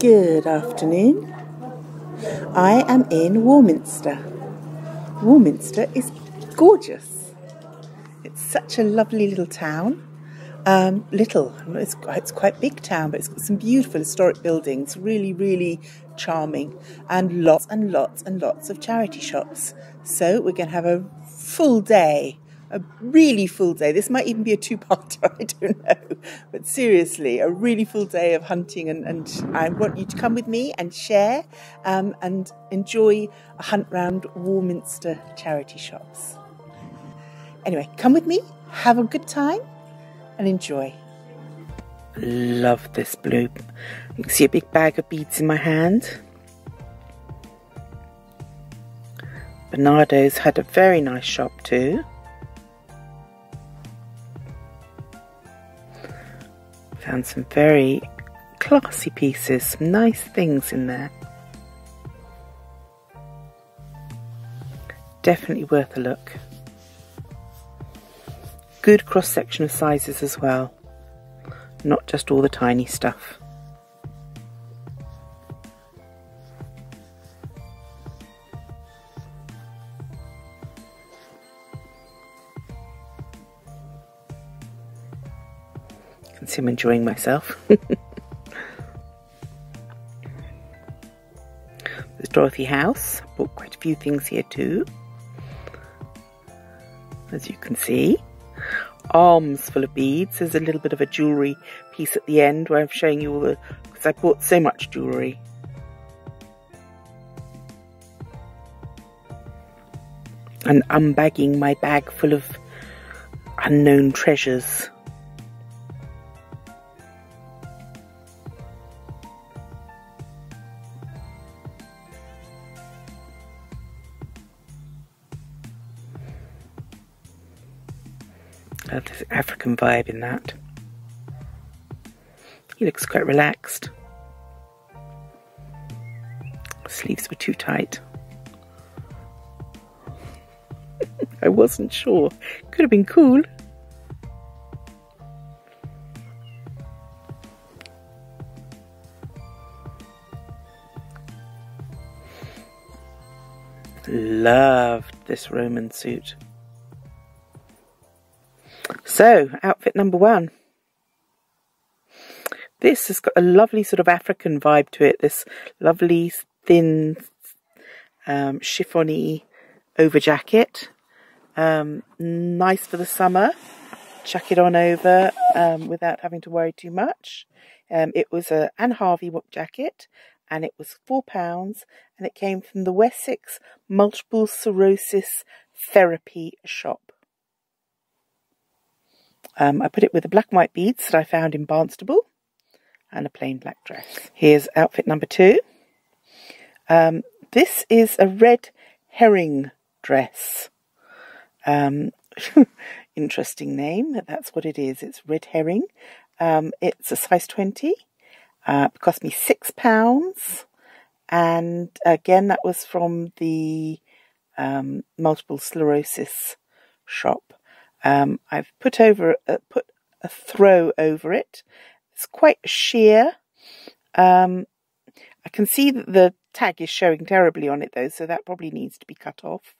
Good afternoon. I am in Warminster. Warminster is gorgeous. It's such a lovely little town. Um, little, it's, it's quite a big town, but it's got some beautiful historic buildings, really, really charming, and lots and lots and lots of charity shops. So we're going to have a full day a really full day. This might even be a two parter, I don't know. But seriously, a really full day of hunting. And, and I want you to come with me and share um, and enjoy a hunt round Warminster charity shops. Anyway, come with me, have a good time, and enjoy. Love this blue. You can see a big bag of beads in my hand. Barnardo's had a very nice shop too. Found some very classy pieces, some nice things in there. Definitely worth a look. Good cross section of sizes as well, not just all the tiny stuff. I'm enjoying myself. There's Dorothy House. Bought quite a few things here too. As you can see. Arms full of beads. There's a little bit of a jewellery piece at the end where I'm showing you all the... because I bought so much jewellery. And unbagging my bag full of unknown treasures. Love this African vibe in that. He looks quite relaxed. Sleeves were too tight. I wasn't sure. Could have been cool. Loved this Roman suit. So, outfit number one. This has got a lovely sort of African vibe to it. This lovely thin um, chiffony over jacket. Um, nice for the summer. Chuck it on over um, without having to worry too much. Um, it was a Anne Harvey jacket and it was £4 and it came from the Wessex Multiple Sclerosis Therapy Shop. Um, I put it with the black and white beads that I found in Barnstaple and a plain black dress. Here's outfit number two. Um, this is a red herring dress. Um, interesting name, that's what it is. It's red herring. Um, it's a size 20. Uh, it cost me six pounds. And again, that was from the um, multiple sclerosis shop. Um, I've put over uh, put a throw over it. It's quite sheer. Um, I can see that the tag is showing terribly on it though, so that probably needs to be cut off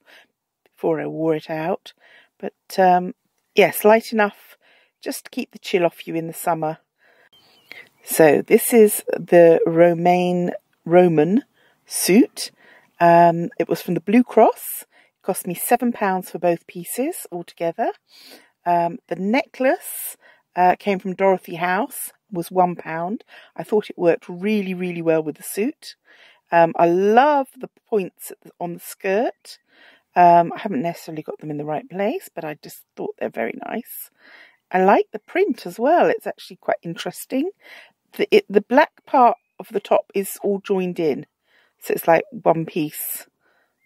before I wore it out. But um, yes, light enough just to keep the chill off you in the summer. So this is the Romaine Roman suit. Um, it was from the Blue Cross cost me £7 for both pieces altogether. Um, the necklace uh, came from Dorothy House, was £1. I thought it worked really, really well with the suit. Um, I love the points on the skirt. Um, I haven't necessarily got them in the right place, but I just thought they're very nice. I like the print as well. It's actually quite interesting. The, it, the black part of the top is all joined in. So it's like one piece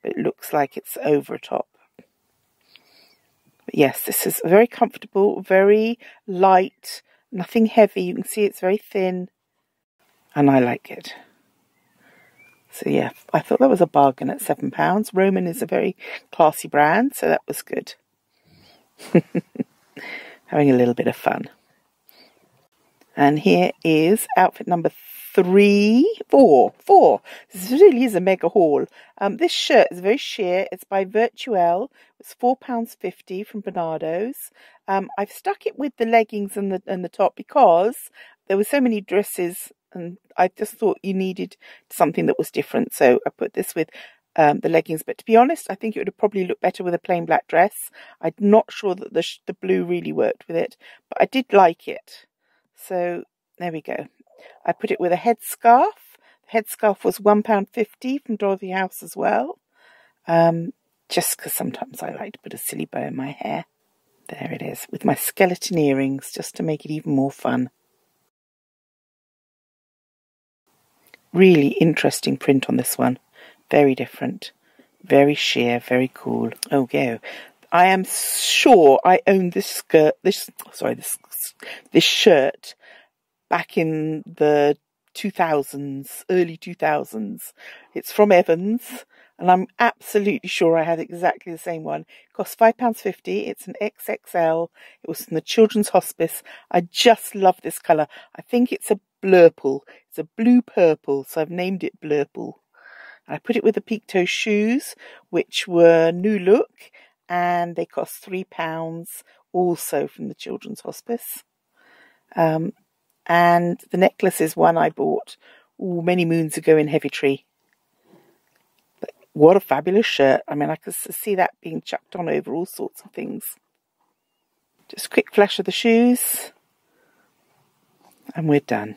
it looks like it's over top. But yes, this is very comfortable, very light, nothing heavy. You can see it's very thin, and I like it. So yeah, I thought that was a bargain at £7. Roman is a very classy brand, so that was good. Having a little bit of fun. And here is outfit number three, four, four. This really is a mega haul. Um, this shirt is very sheer. It's by Virtuelle. It's four pounds fifty from Barnardo's. Um, I've stuck it with the leggings and the and the top because there were so many dresses, and I just thought you needed something that was different. So I put this with um, the leggings. But to be honest, I think it would have probably looked better with a plain black dress. I'm not sure that the the blue really worked with it, but I did like it. So there we go. I put it with a headscarf. The headscarf was £1.50 from Dorothy House as well. Um, just because sometimes I like to put a silly bow in my hair. There it is, with my skeleton earrings, just to make it even more fun. Really interesting print on this one. Very different. Very sheer, very cool. Oh, go. I am sure I own this skirt, this, sorry, this, this shirt back in the 2000s, early 2000s. It's from Evans, and I'm absolutely sure I had exactly the same one. It cost £5.50. It's an XXL. It was from the Children's Hospice. I just love this colour. I think it's a blurple. It's a blue purple, so I've named it blurple. I put it with the peak toe shoes, which were new look, and they cost £3, also from the Children's Hospice. Um, and the necklace is one I bought ooh, many moons ago in Heavitree. But what a fabulous shirt. I mean, I could see that being chucked on over all sorts of things. Just quick flash of the shoes. And we're done.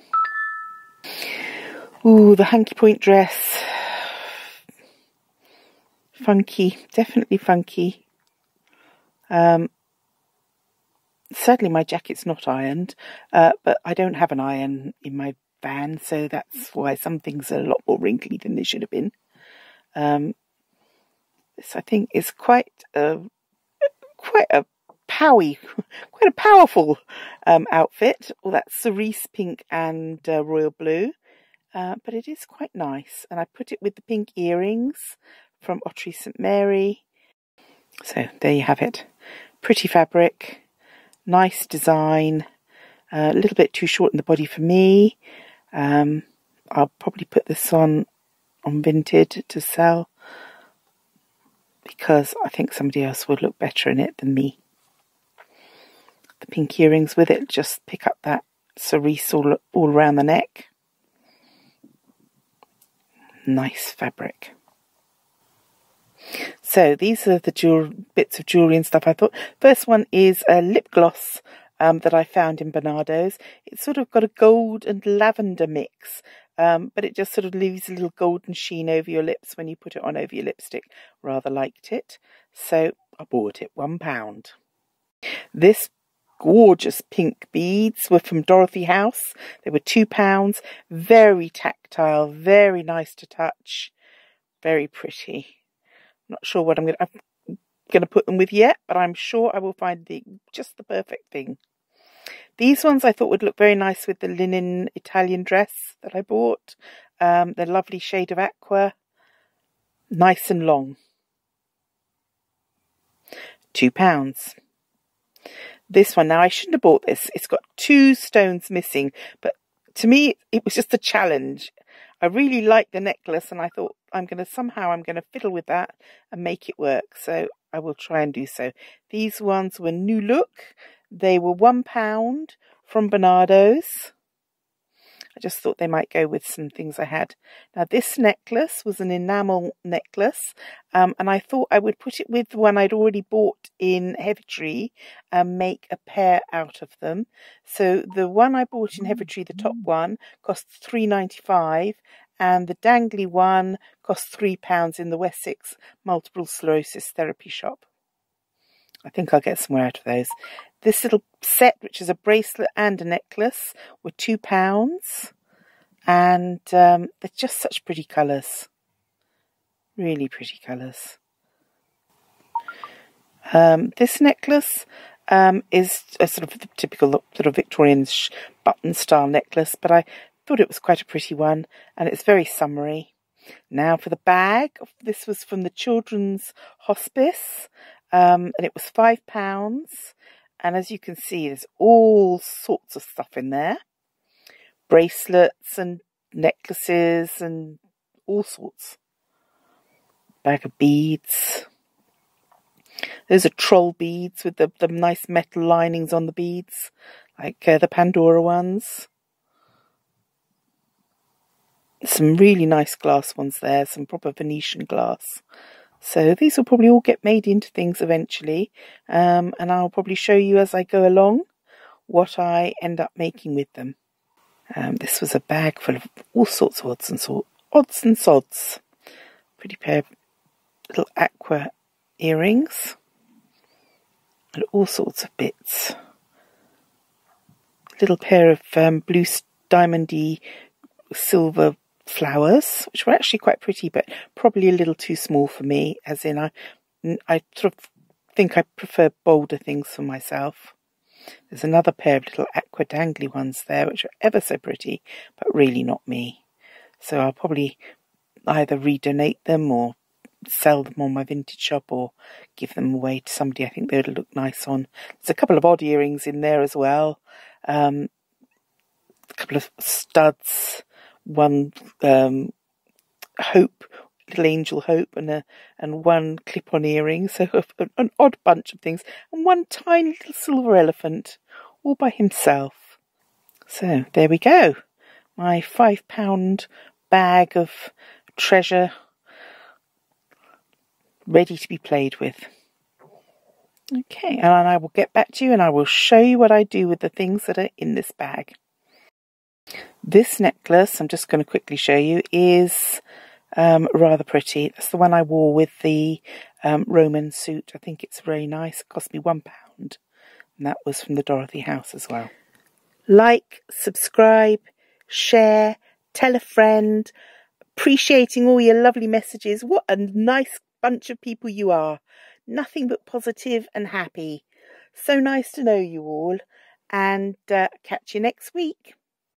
Ooh, the hanky point dress. Funky, definitely funky. Um, sadly my jacket's not ironed, uh, but I don't have an iron in my van, so that's why some things are a lot more wrinkly than they should have been. Um, this I think is quite a quite a powy, quite a powerful um, outfit. All that cerise pink and uh, royal blue, uh, but it is quite nice. And I put it with the pink earrings from Ottery St Mary. So there you have it. Pretty fabric, nice design, uh, a little bit too short in the body for me. Um, I'll probably put this on on Vinted to sell because I think somebody else would look better in it than me. The pink earrings with it just pick up that cerise all, all around the neck. Nice fabric. So these are the jewel bits of jewellery and stuff I thought. First one is a lip gloss um, that I found in Barnardo's. It's sort of got a gold and lavender mix, um, but it just sort of leaves a little golden sheen over your lips when you put it on over your lipstick. Rather liked it. So I bought it, one pound. This gorgeous pink beads were from Dorothy House. They were two pounds. Very tactile, very nice to touch, very pretty. Not sure what I'm going to, going to put them with yet, but I'm sure I will find the just the perfect thing. These ones I thought would look very nice with the linen Italian dress that I bought. Um, the lovely shade of aqua, nice and long. Two pounds. This one, now I shouldn't have bought this. It's got two stones missing, but to me, it was just a challenge. I really liked the necklace and I thought I'm going to somehow I'm going to fiddle with that and make it work. So I will try and do so. These ones were new look. They were one pound from Barnardo's. I just thought they might go with some things I had. Now, this necklace was an enamel necklace, um, and I thought I would put it with the one I'd already bought in Heavitree and make a pair out of them. So the one I bought in Heavitree, the top one, cost three ninety five, and the dangly one cost three pounds in the Wessex Multiple Sclerosis Therapy Shop. I think I'll get somewhere out of those. This little set, which is a bracelet and a necklace, were two pounds, and um, they're just such pretty colours. Really pretty colours. Um, this necklace um, is a sort of typical sort of Victorian button style necklace, but I thought it was quite a pretty one, and it's very summery. Now for the bag, this was from the Children's Hospice, um, and it was five pounds. And as you can see, there's all sorts of stuff in there bracelets and necklaces and all sorts. Bag of beads. Those are troll beads with the, the nice metal linings on the beads, like uh, the Pandora ones. Some really nice glass ones there, some proper Venetian glass. So these will probably all get made into things eventually, um, and I'll probably show you as I go along what I end up making with them. Um, this was a bag full of all sorts of odds and so odds and sods. Pretty pair of little aqua earrings and all sorts of bits. Little pair of um, blue diamondy silver flowers, which were actually quite pretty, but probably a little too small for me. As in, I, I sort of think I prefer bolder things for myself. There's another pair of little aqua dangly ones there, which are ever so pretty, but really not me. So I'll probably either redonate them or sell them on my vintage shop or give them away to somebody I think they would look nice on. There's a couple of odd earrings in there as well. Um, a couple of studs, one um, hope, little angel hope, and a and one clip-on earring. So an odd bunch of things, and one tiny little silver elephant, all by himself. So there we go, my five-pound bag of treasure ready to be played with. Okay, and I will get back to you and I will show you what I do with the things that are in this bag. This necklace, I'm just going to quickly show you, is um, rather pretty. That's the one I wore with the um, Roman suit. I think it's very nice. It cost me one pound. And that was from the Dorothy House as well. Like, subscribe, share, tell a friend. Appreciating all your lovely messages. What a nice bunch of people you are. Nothing but positive and happy. So nice to know you all. And uh, catch you next week.